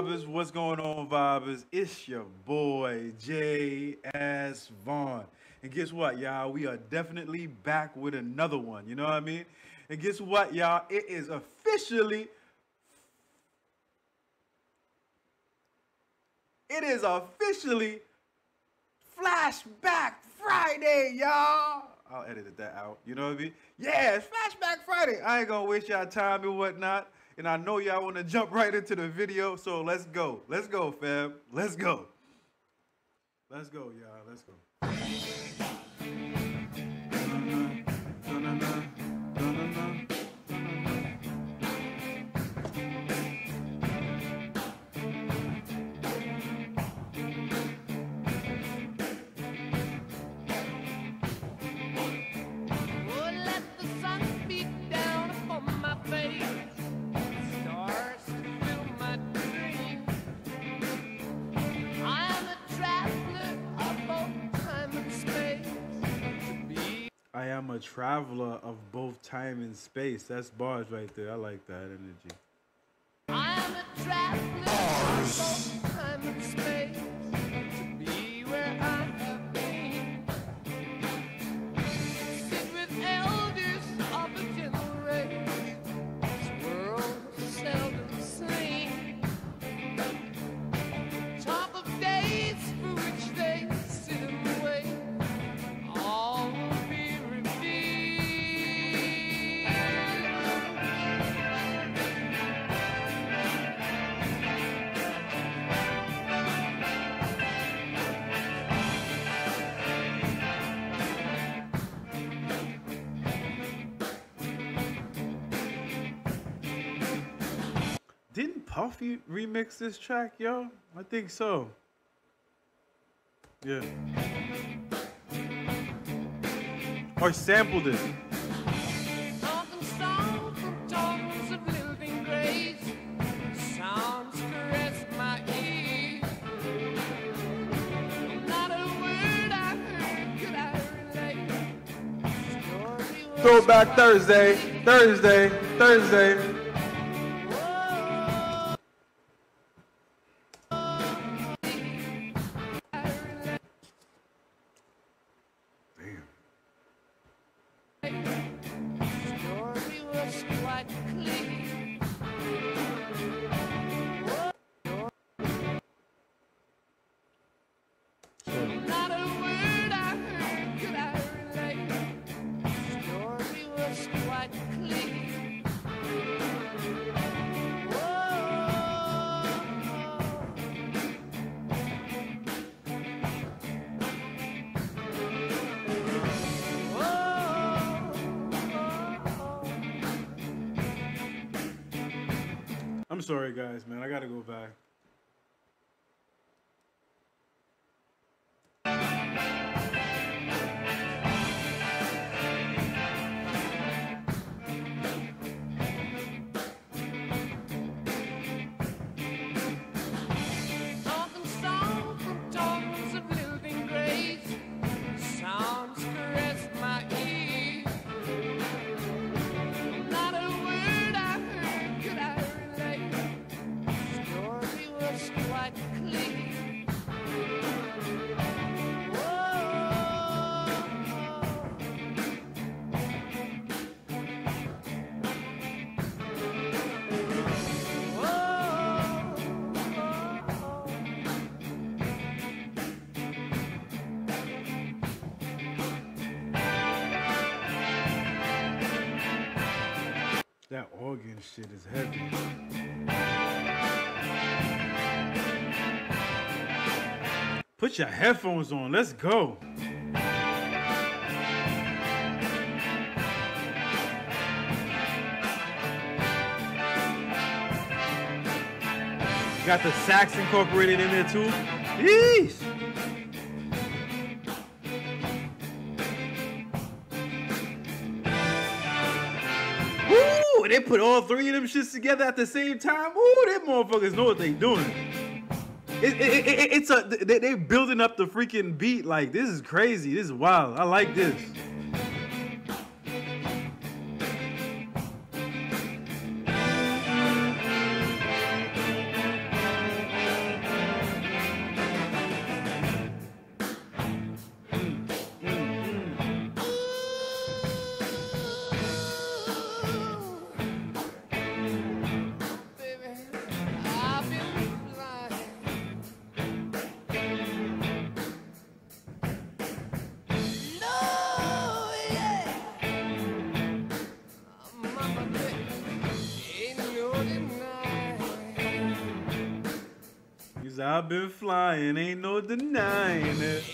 vibers? What's going on, vibers? It's your boy Jay S Von. And guess what, y'all? We are definitely back with another one. You know what I mean? And guess what, y'all? It is officially it is officially Flashback Friday, y'all. I'll edit that out. You know what I mean? Yeah, Flashback Friday. I ain't gonna waste y'all time and whatnot. And I know y'all want to jump right into the video, so let's go. Let's go, fam. Let's go. Let's go, y'all. Let's go. A traveler of both time and space. That's bars right there. I like that energy. Didn't Puffy remix this track, yo? I think so. Yeah. Or sampled it. Talking Thursday, Thursday, tongues Story I'm sorry, guys, man. I gotta go back. Organ shit is heavy. Put your headphones on. Let's go. Got the sax incorporated in there too. Yeesh. Woo! They put all three of them shits together at the same time. Woo! Them motherfuckers know what they doing. It, it, it, it's a they, they building up the freaking beat like this is crazy. This is wild. I like this. I've been flying, ain't no denying it.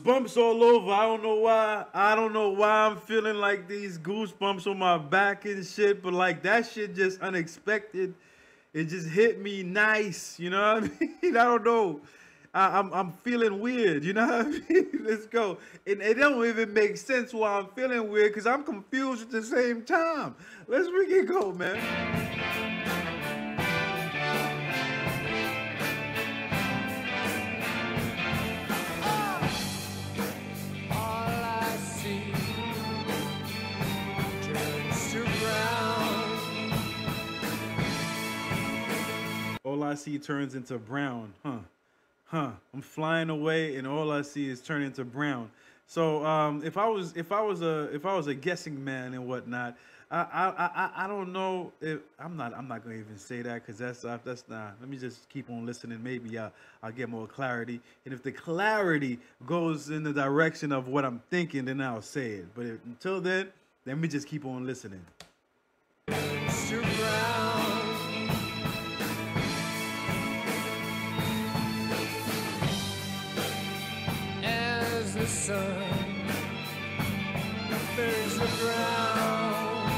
Goosebumps all over. I don't know why. I don't know why I'm feeling like these goosebumps on my back and shit, but like that shit just unexpected. It just hit me nice, you know what I mean? I don't know. I, I'm I'm feeling weird, you know what I mean? Let's go. And it don't even make sense why I'm feeling weird because I'm confused at the same time. Let's freaking go, man. All I see turns into brown. Huh. Huh. I'm flying away and all I see is turning to brown. So um, if I was if I was a if I was a guessing man and whatnot, I I I, I don't know if I'm not I'm not gonna even say that because that's uh, that's not. Let me just keep on listening. Maybe I'll I'll get more clarity. And if the clarity goes in the direction of what I'm thinking, then I'll say it. But if, until then, let me just keep on listening. Sun burns the ground.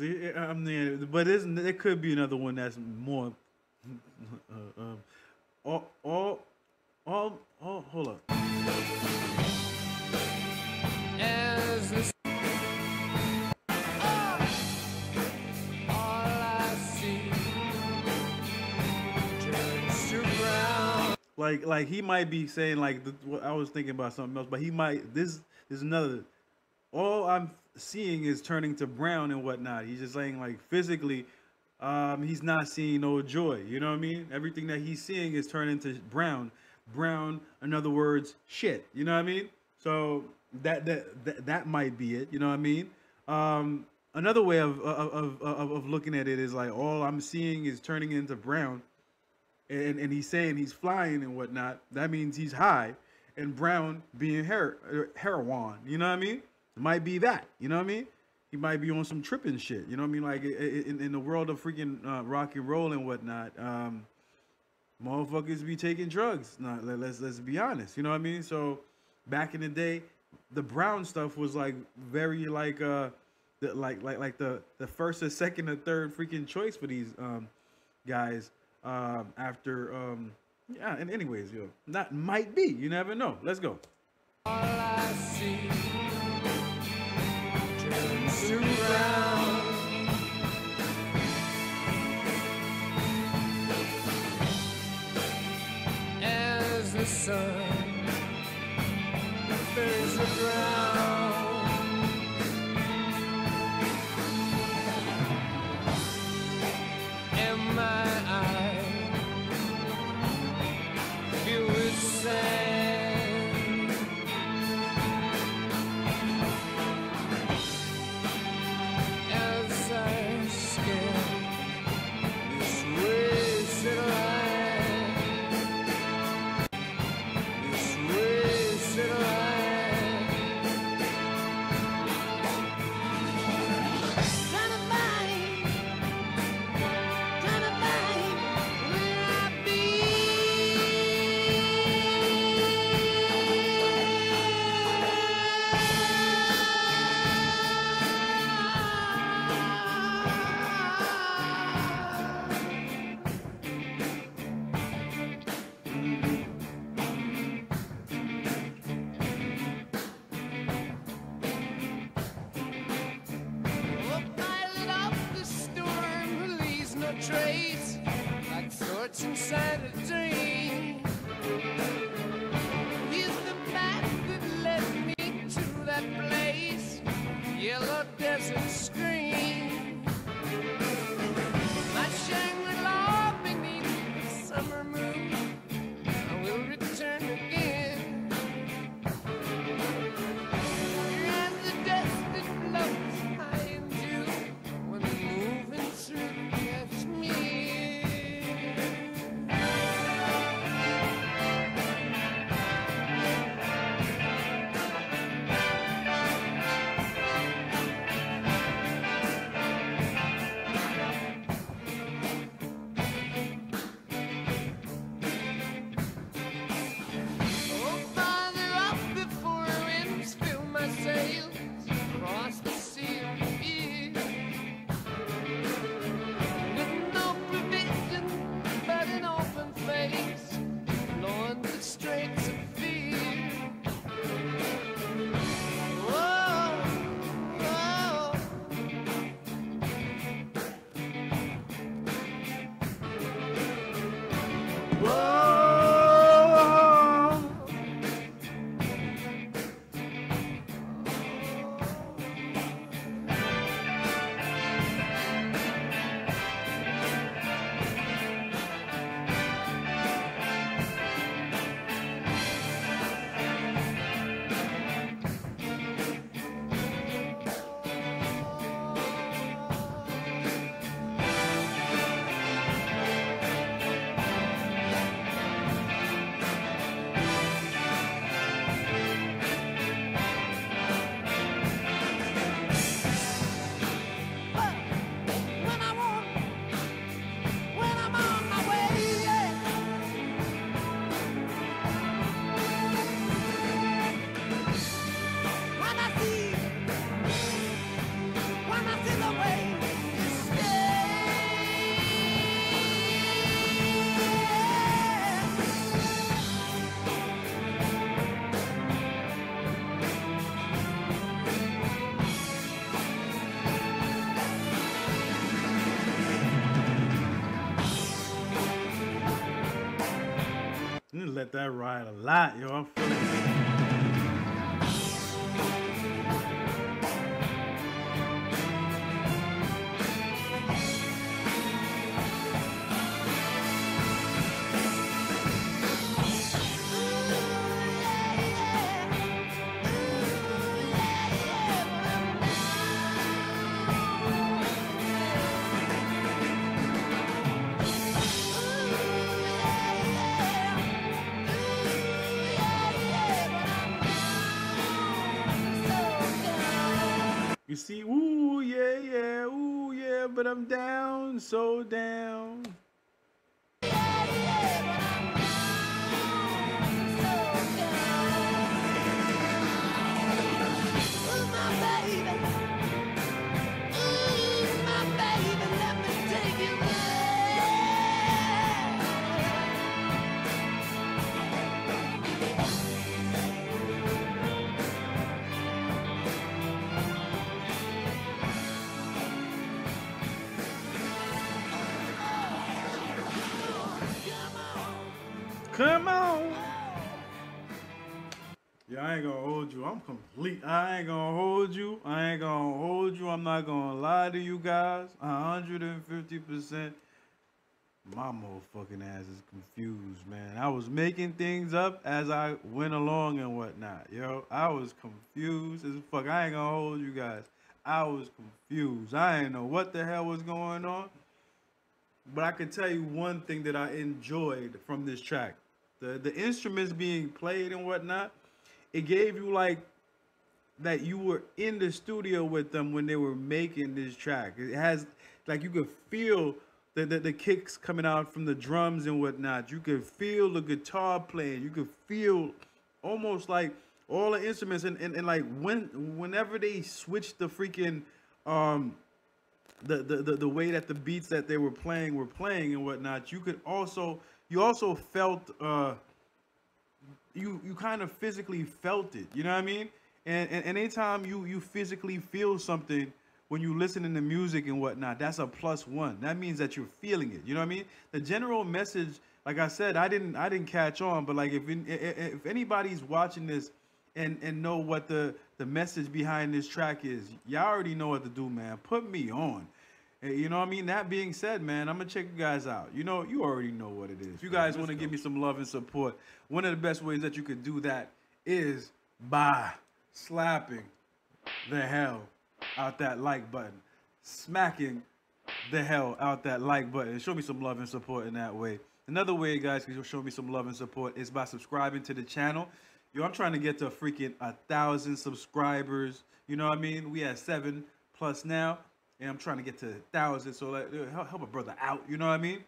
it- I mean, but isn't there could be another one that's more. Uh, um, all, all, all, all. Hold up. As the Like, like he might be saying like the, what I was thinking about something else, but he might. This is another. All I'm seeing is turning to brown and whatnot. He's just saying like physically, um, he's not seeing no joy. You know what I mean? Everything that he's seeing is turning to brown. Brown, in other words, shit. You know what I mean? So that that that, that might be it. You know what I mean? Um, another way of of, of of of looking at it is like all I'm seeing is turning into brown and, and he's saying he's flying and whatnot, that means he's high. And Brown being her, er, heroin, you know what I mean? It might be that, you know what I mean? He might be on some tripping shit, you know what I mean? Like in, in the world of freaking uh, rock and roll and whatnot, um, motherfuckers be taking drugs. Nah, let, let's let's be honest, you know what I mean? So back in the day, the Brown stuff was like very like uh, the, like like like the the first or second or third freaking choice for these um guys um after um yeah and anyways yo that might be you never know let's go the sun the ground. Let that ride a lot, yo. I'm feeling it. See, ooh, yeah, yeah, ooh, yeah, but I'm down, so down. I'm complete. I ain't gonna hold you. I ain't gonna hold you. I'm not gonna lie to you guys. 150%. My motherfucking ass is confused, man. I was making things up as I went along and whatnot, yo. I was confused as fuck. I ain't gonna hold you guys. I was confused. I ain't know what the hell was going on. But I can tell you one thing that I enjoyed from this track. The the instruments being played and whatnot, it gave you like that you were in the studio with them when they were making this track. It has like you could feel the, the, the kicks coming out from the drums and whatnot. You could feel the guitar playing. You could feel almost like all the instruments and, and, and like when whenever they switched the freaking um the, the, the, the way that the beats that they were playing were playing and whatnot, you could also you also felt uh you you kind of physically felt it. You know what I mean? And, and, anytime you you physically feel something when you listen to music and whatnot, that's a plus one. That means that you're feeling it. You know what I mean? The general message, like I said, I didn't I didn't catch on, but like if if anybody's watching this and and know what the the message behind this track is y'all already know what to do, man. Put me on. Hey, You know what I mean? That being said, man, I'm gonna check you guys out. You know, you already know what it is. If you guys want to give me some love and support, one of the best ways that you could do that is by slapping the hell out that like button, smacking the hell out that like button. Show me some love and support in that way. Another way, guys, can show me some love and support is by subscribing to the channel. Yo, I'm trying to get to freaking a thousand subscribers. You know what I mean? We at seven plus now, and I'm trying to get to a thousand. So like, help, help a brother out. You know what I mean?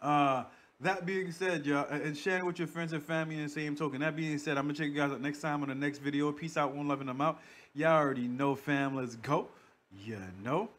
Uh, that being said, y'all, and sharing with your friends and family in the same token. That being said, I'm gonna check you guys out next time on the next video. Peace out, one loving them out. Y'all already know, fam. Let's go. You know.